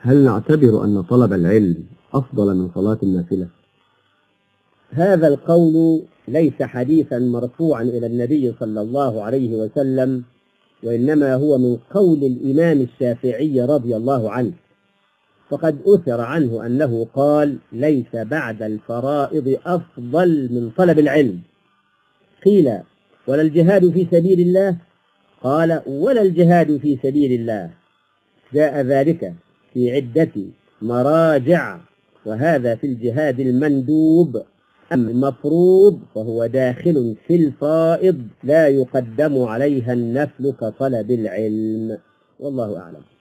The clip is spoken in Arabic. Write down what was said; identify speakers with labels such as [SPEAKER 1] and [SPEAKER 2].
[SPEAKER 1] هل نعتبر أن طلب العلم أفضل من صلاة النافلة؟
[SPEAKER 2] هذا القول ليس حديثا مرفوعا إلى النبي صلى الله عليه وسلم وإنما هو من قول الإمام الشافعي رضي الله عنه. فقد أثر عنه أنه قال ليس بعد الفرائض أفضل من طلب العلم. قيل ولا الجهاد في سبيل الله؟ قال ولا الجهاد في سبيل الله. جاء ذلك. في عدة مراجع وهذا في الجهاد المندوب. أما المفروض فهو داخل في الفائض لا يقدم عليها النفل كطلب العلم. والله أعلم.